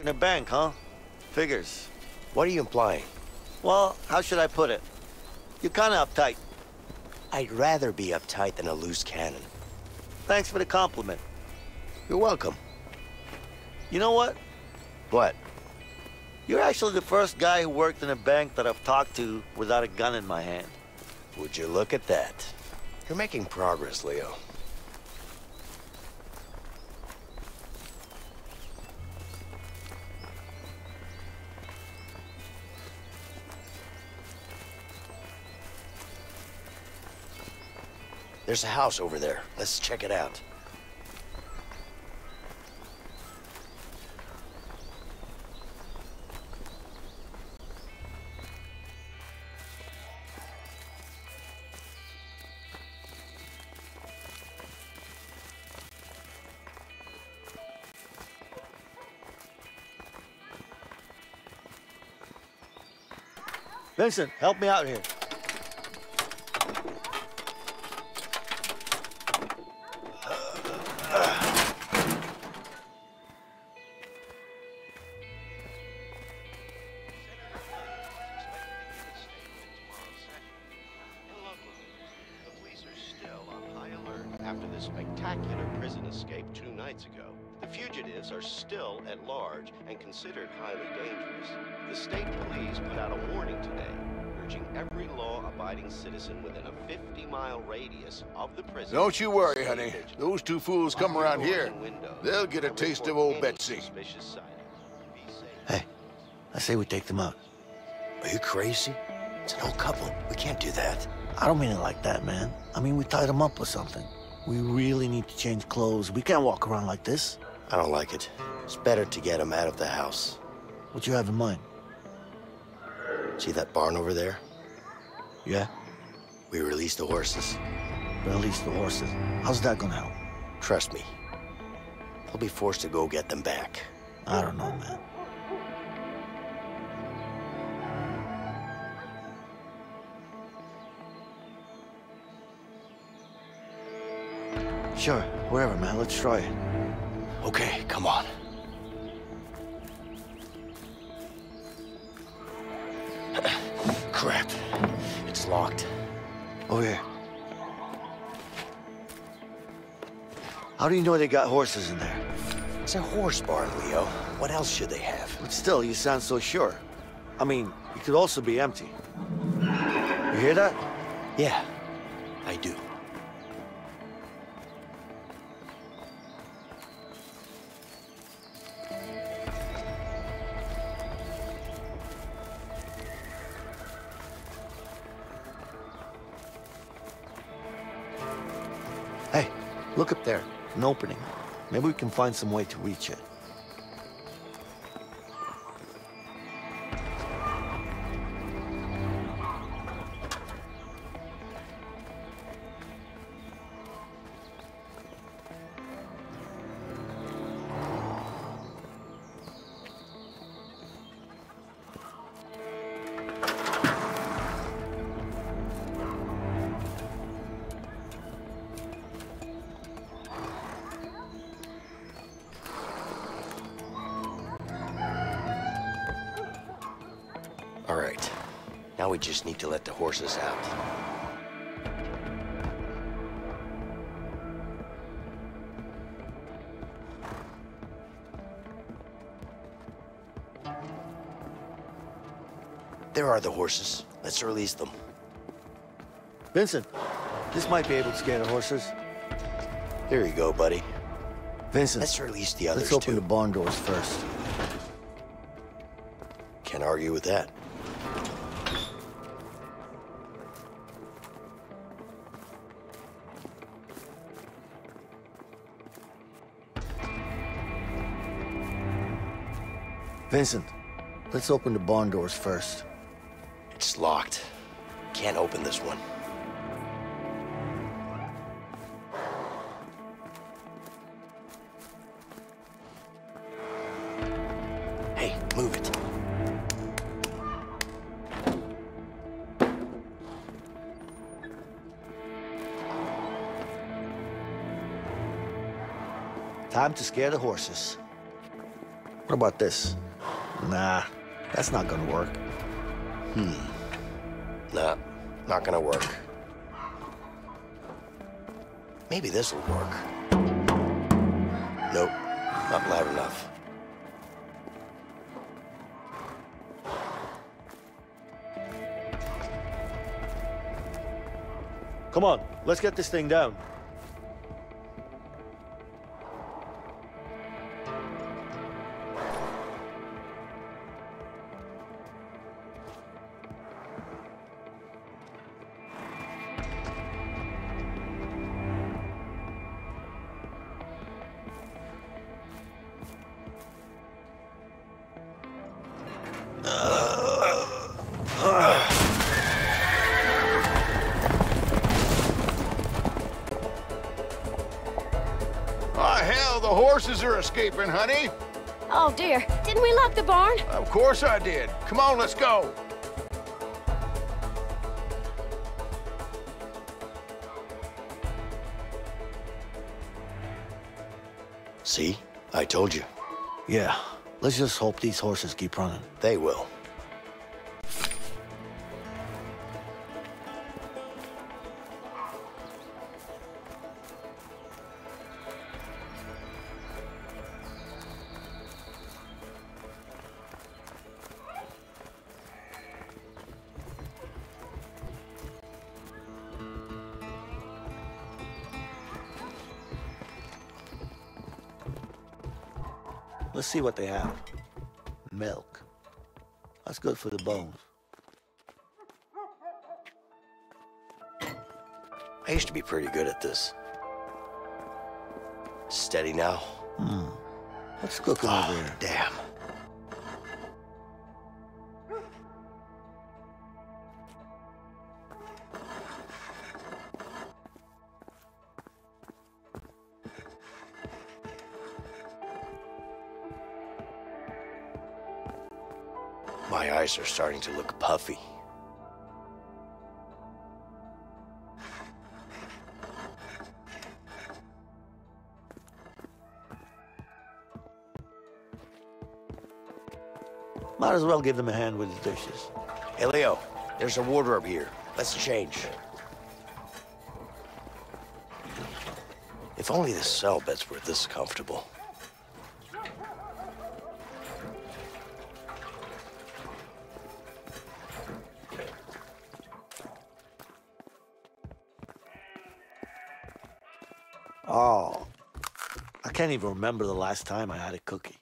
In a bank, huh? Figures. What are you implying? Well, how should I put it? You're kind of uptight. I'd rather be uptight than a loose cannon. Thanks for the compliment. You're welcome. You know what? What? You're actually the first guy who worked in a bank that I've talked to without a gun in my hand. Would you look at that? You're making progress, Leo. There's a house over there. Let's check it out. Vincent, help me out here. Spectacular prison escape two nights ago. The fugitives are still at large and considered highly dangerous. The state police put out a warning today, urging every law-abiding citizen within a 50-mile radius of the prison. Don't you worry, honey. Those two fools come around here. windows They'll get a taste of old Betsy. suspicious sighting. Be safe. Hey, I say we take them out. Are you crazy? It's an old couple. We can't do that. I don't mean it like that, man. I mean, we tied them up or something. We really need to change clothes. We can't walk around like this. I don't like it. It's better to get them out of the house. What you have in mind? See that barn over there? Yeah? We release the horses. Release the horses. How's that gonna help? Trust me. They'll be forced to go get them back. I don't know, man. Sure, wherever, man. Let's try it. Okay, come on. Crap. It's locked. Over here. How do you know they got horses in there? It's a horse barn, Leo. What else should they have? But still, you sound so sure. I mean, it could also be empty. You hear that? Yeah, look up there. An opening. Maybe we can find some way to reach it. Now we just need to let the horses out. There are the horses. Let's release them. Vincent, this might be able to scare the horses. Here you go, buddy. Vincent, Let's release the others let's open too. the barn doors first. Can't argue with that. Vincent, let's open the barn doors first. It's locked. Can't open this one. Hey, move it. Time to scare the horses. What about this? Nah, that's not gonna work. Hmm. Nah, not gonna work. Maybe this'll work. Nope, not loud enough. Come on, let's get this thing down. Oh, hell, the horses are escaping, honey. Oh dear, didn't we lock the barn? Of course I did. Come on, let's go. See? I told you. Yeah, let's just hope these horses keep running. They will. Let's see what they have. Milk. That's good for the bones. I used to be pretty good at this. Steady now. Hmm. What's cooking over Oh, here? damn. My eyes are starting to look puffy. Might as well give them a hand with the dishes. Hey, Leo, there's a wardrobe here. Let's change. If only the cell beds were this comfortable. Can't even remember the last time I had a cookie.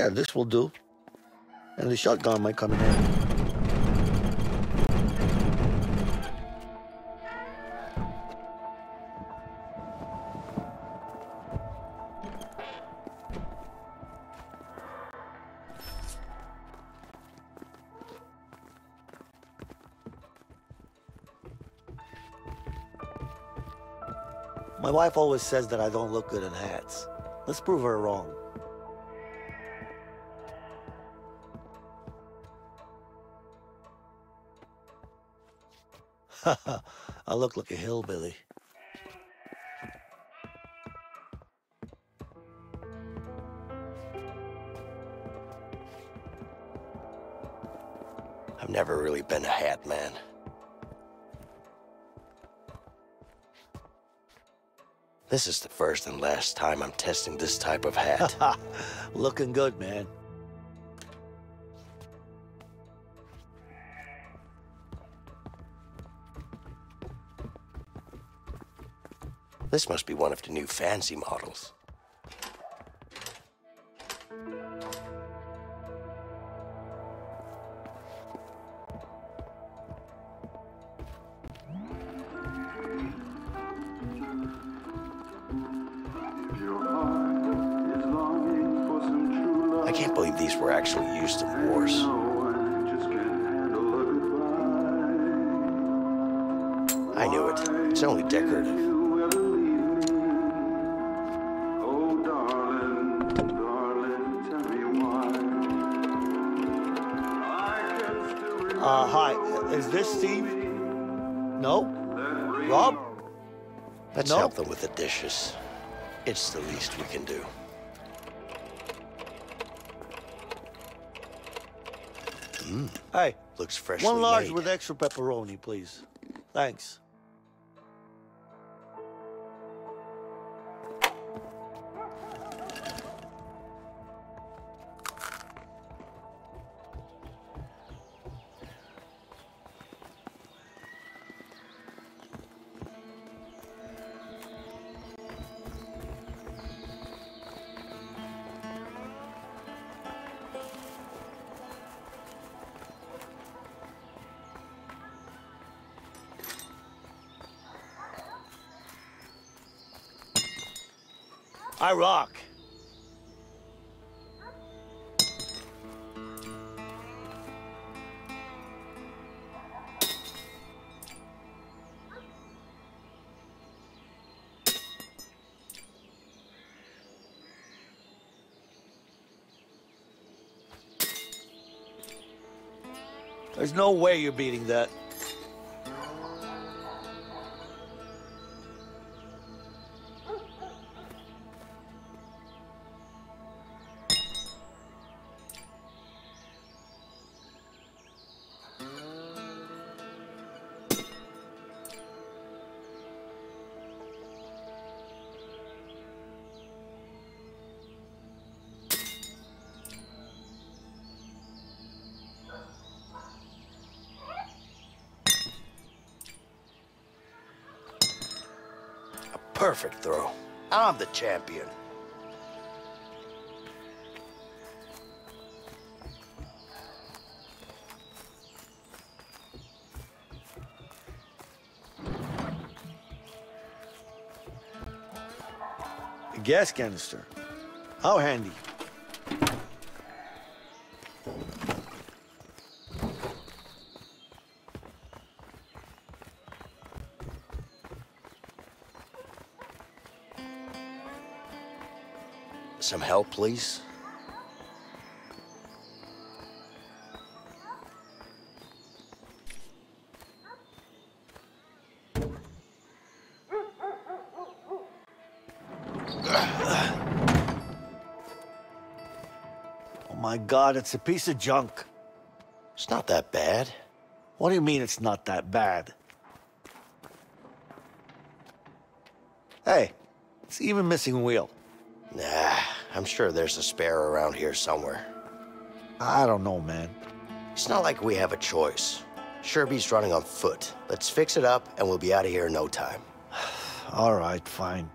Yeah, this will do. And the shotgun might come in handy. My wife always says that I don't look good in hats. Let's prove her wrong. I look like a hillbilly. I've never really been a hat man. This is the first and last time I'm testing this type of hat. Looking good, man. This must be one of the new fancy models. I can't believe these were actually used in wars. I knew it. It's only decorative. Uh, hi. Is this Steve? No? Rob? Let's No. help them with the dishes. It's the least we can do. Mm. Hey, Looks fresh. one large made. with extra pepperoni, please. Thanks. I rock. There's no way you're beating that. Perfect throw. I'm the champion. A gas canister. How handy. Some help, please? Oh my god, it's a piece of junk. It's not that bad. What do you mean it's not that bad? Hey, it's even missing a wheel. Nah, I'm sure there's a spare around here somewhere. I don't know, man. It's not like we have a choice. Sherby's running on foot. Let's fix it up and we'll be out of here in no time. All right, fine.